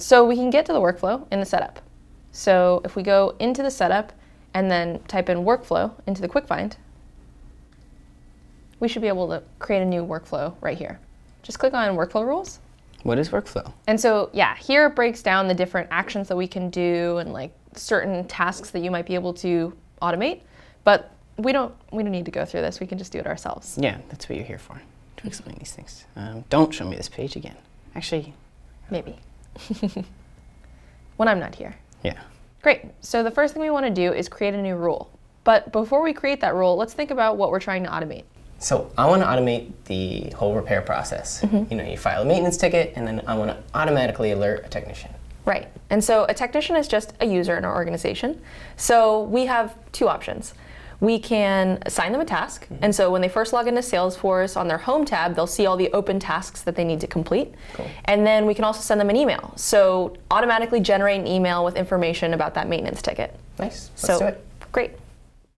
So we can get to the workflow in the setup. So if we go into the setup and then type in workflow into the quick find, we should be able to create a new workflow right here. Just click on workflow rules. What is workflow? And so, yeah, here it breaks down the different actions that we can do and like certain tasks that you might be able to automate. But we don't we don't need to go through this. We can just do it ourselves. Yeah, that's what you're here for, to explain these things. Um, don't show me this page again. Actually, Maybe. when I'm not here. yeah. Great. So the first thing we want to do is create a new rule. But before we create that rule, let's think about what we're trying to automate. So I want to automate the whole repair process. Mm-hmm. You know, you file a maintenance ticket, and then I want to automatically alert a technician. Right. And so a technician is just a user in our organization. So we have two options. We can assign them a task. Mm-hmm. And so when they first log into Salesforce on their home tab, they'll see all the open tasks that they need to complete. Cool. And then we can also send them an email. So automatically generate an email with information about that maintenance ticket. Nice. Let's so do it. great.